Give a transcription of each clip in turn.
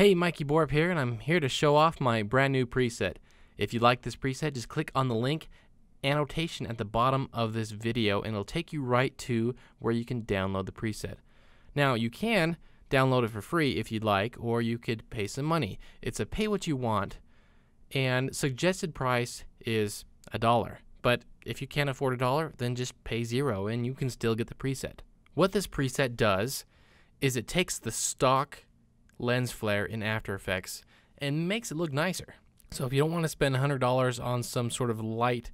Hey, Mikey Borup here, and I'm here to show off my brand new preset. If you like this preset, just click on the link annotation at the bottom of this video, and it'll take you right to where you can download the preset. Now, you can download it for free if you'd like, or you could pay some money. It's a pay what you want, and suggested price is a dollar. But if you can't afford a dollar, then just pay zero, and you can still get the preset. What this preset does is it takes the stock lens flare in After Effects and makes it look nicer. So if you don't want to spend $100 on some sort of light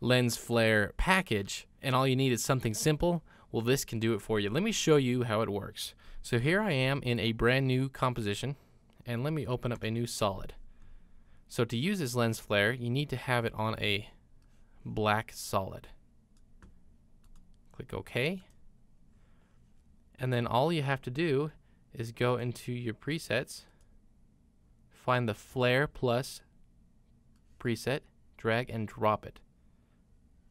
lens flare package and all you need is something simple, well this can do it for you. Let me show you how it works. So here I am in a brand new composition and let me open up a new solid. So to use this lens flare, you need to have it on a black solid. Click OK. And then all you have to do is go into your presets, find the Flare Plus preset, drag and drop it.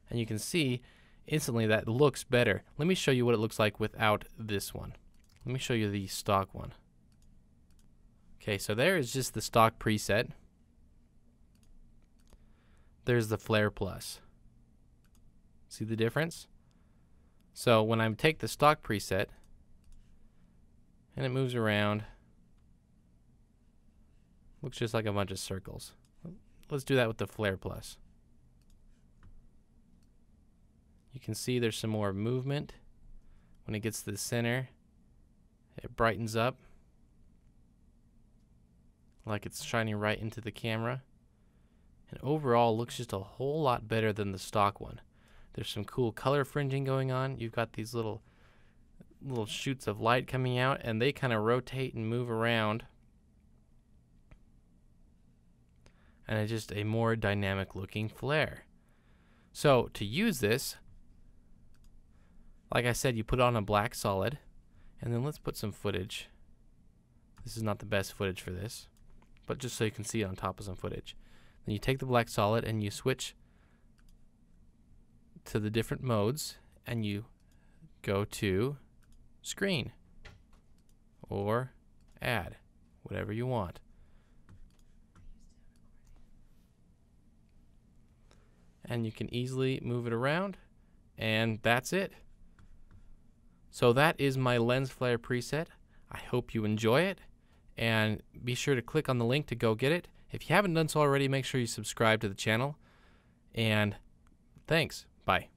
And you can see instantly that looks better. Let me show you what it looks like without this one. Let me show you the stock one. Okay, so there is just the stock preset. There's the Flare Plus. See the difference? So when I take the stock preset and it moves around. Looks just like a bunch of circles. Let's do that with the Flare Plus. You can see there's some more movement. When it gets to the center, it brightens up like it's shining right into the camera. And overall looks just a whole lot better than the stock one. There's some cool color fringing going on. You've got these little little shoots of light coming out and they kind of rotate and move around. And it's just a more dynamic looking flare. So to use this, like I said, you put on a black solid and then let's put some footage. This is not the best footage for this, but just so you can see it on top of some footage. Then you take the black solid and you switch to the different modes and you go to screen or add, whatever you want. And you can easily move it around and that's it. So that is my lens flare preset. I hope you enjoy it and be sure to click on the link to go get it. If you haven't done so already, make sure you subscribe to the channel. And thanks. Bye.